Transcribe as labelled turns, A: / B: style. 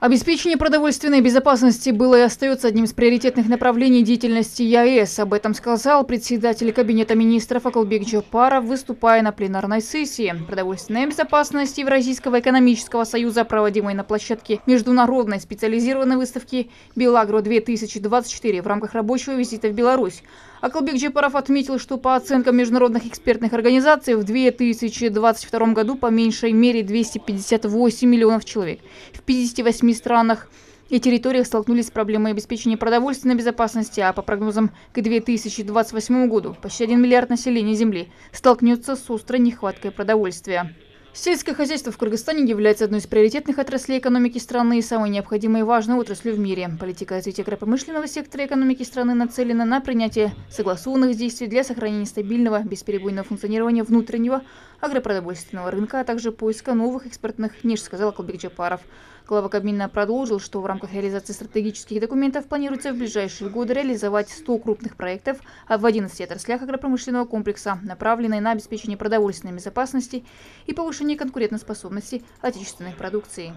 A: Обеспечение продовольственной безопасности было и остается одним из приоритетных направлений деятельности ЯЭС. Об этом сказал председатель Кабинета министров Акалбек Джапаров, выступая на пленарной сессии. Продовольственная безопасность Евразийского экономического союза, проводимой на площадке международной специализированной выставки «Белагро-2024» в рамках рабочего визита в Беларусь. Акалбек Джапаров отметил, что по оценкам международных экспертных организаций в 2022 году по меньшей мере 258 миллионов человек в 58 странах и территориях столкнулись с проблемой обеспечения продовольственной безопасности, а по прогнозам к 2028 году почти 1 миллиард населения Земли столкнется с острой нехваткой продовольствия. Сельское хозяйство в Кыргызстане является одной из приоритетных отраслей экономики страны и самой необходимой и важной отраслью в мире. Политика развития агропромышленного сектора экономики страны нацелена на принятие согласованных действий для сохранения стабильного, бесперебойного функционирования внутреннего агропродовольственного рынка, а также поиска новых экспортных ниш, сказал Калбек Джапаров. Глава Кабмина продолжил, что в рамках реализации стратегических документов планируется в ближайшие годы реализовать 100 крупных проектов в 11 отраслях агропромышленного комплекса, направленные на обеспечение продовольственной безопасности и повышение конкурентоспособности отечественной продукции.